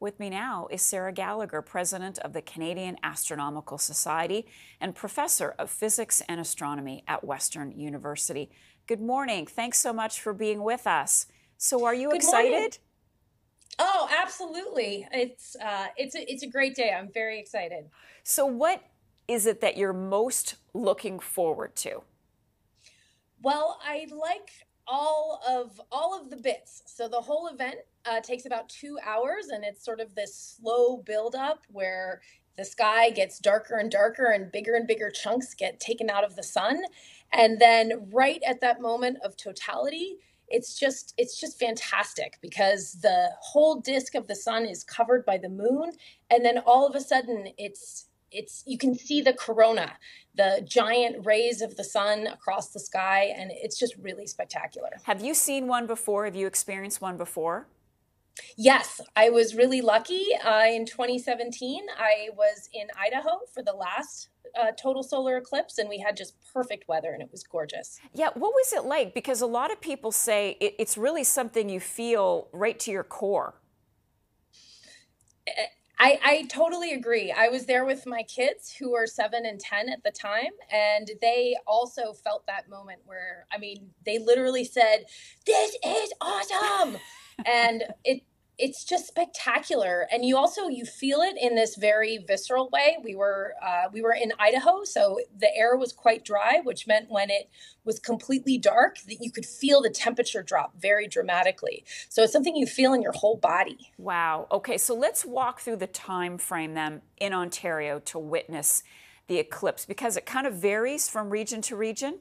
With me now is Sarah Gallagher, president of the Canadian Astronomical Society and professor of physics and astronomy at Western University. Good morning. Thanks so much for being with us. So, are you Good excited? morning. Oh, absolutely. It's uh, it's a, it's a great day. I'm very excited. So, what is it that you're most looking forward to? Well, I like all of all of the bits. So the whole event uh, takes about two hours, and it's sort of this slow build up where the sky gets darker and darker, and bigger and bigger chunks get taken out of the sun, and then right at that moment of totality. It's just it's just fantastic because the whole disk of the sun is covered by the moon and then all of a sudden it's it's you can see the corona the giant rays of the sun across the sky and it's just really spectacular Have you seen one before? Have you experienced one before? yes i was really lucky uh, in 2017 i was in idaho for the last uh, total solar eclipse and we had just perfect weather and it was gorgeous Yeah, what was it like? Because a lot of people say it, it's really something you feel right to your core. I, I totally agree. I was there with my kids who were seven and 10 at the time, and they also felt that moment where, I mean, they literally said, This is awesome. and it, it's just spectacular and you also you feel it in this very visceral way we were uh, we were in idaho so the air was quite dry which meant when it was completely dark that you could feel the temperature drop very dramatically so it's something you feel in your whole body Wow. Okay, so let's walk through the time frame then in Ontario to witness the eclipse because it kind of varies from region to region.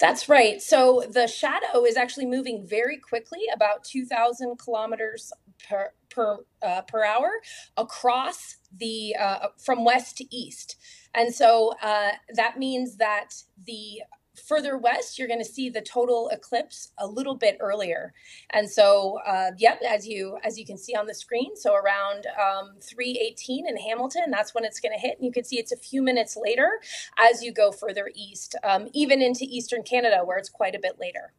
That's right. So the shadow is actually moving very quickly, about 2,000 kilometers per per uh, per hour across the uh, from west to east, and so uh, that means that the further west you're going to see the total eclipse a little bit earlier. And so uh, yep as you as you can see on the screen so around um, 318 in hamilton that's when it's going to hit. And you can see it's a few minutes later as you go further east um, even into eastern canada where it's quite a bit later.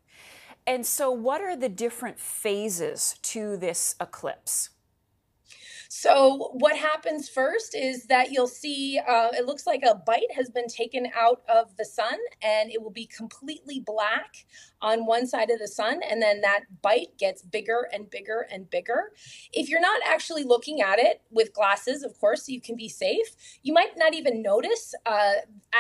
And so, what are the different phases to this eclipse? So, what happens first is that you'll see uh, it looks like a bite has been taken out of the sun and it will be completely black on one side of the sun. And then that bite gets bigger and bigger and bigger. If you're not actually looking at it with glasses, of course, you can be safe, you might not even notice uh,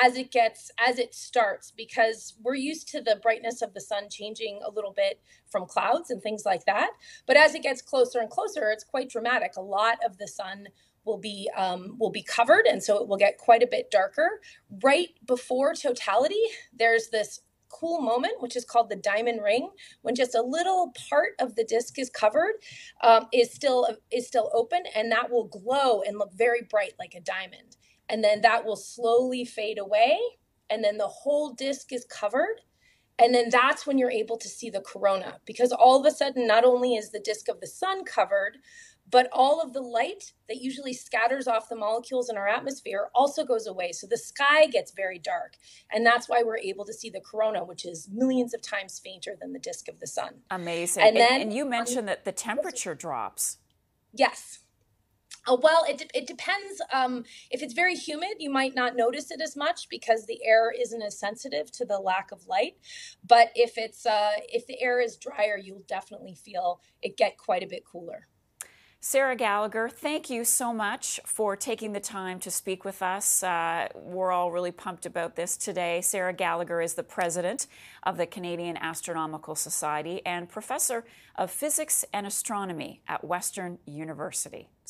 as it gets, as it starts, because we're used to the brightness of the sun changing a little bit from clouds and things like that. But as it gets closer and closer, it's quite dramatic. A lot of the sun will be um, will be covered, and so it will get quite a bit darker. Right before totality, there's this cool moment, which is called the diamond ring, when just a little part of the disk is covered, um, is still is still open, and that will glow and look very bright like a diamond. And then that will slowly fade away, and then the whole disk is covered. And then that's when you're able to see the corona because all of a sudden, not only is the disk of the sun covered, but all of the light that usually scatters off the molecules in our atmosphere also goes away. So the sky gets very dark. And that's why we're able to see the corona, which is millions of times fainter than the disk of the sun. Amazing. And And, then- and you mentioned that the temperature drops. Yes. Uh, well, it, de- it depends. Um, if it's very humid, you might not notice it as much because the air isn't as sensitive to the lack of light. But if it's uh, if the air is drier, you'll definitely feel it get quite a bit cooler. Sarah Gallagher, thank you so much for taking the time to speak with us. Uh, we're all really pumped about this today. Sarah Gallagher is the president of the Canadian Astronomical Society and professor of physics and astronomy at Western University.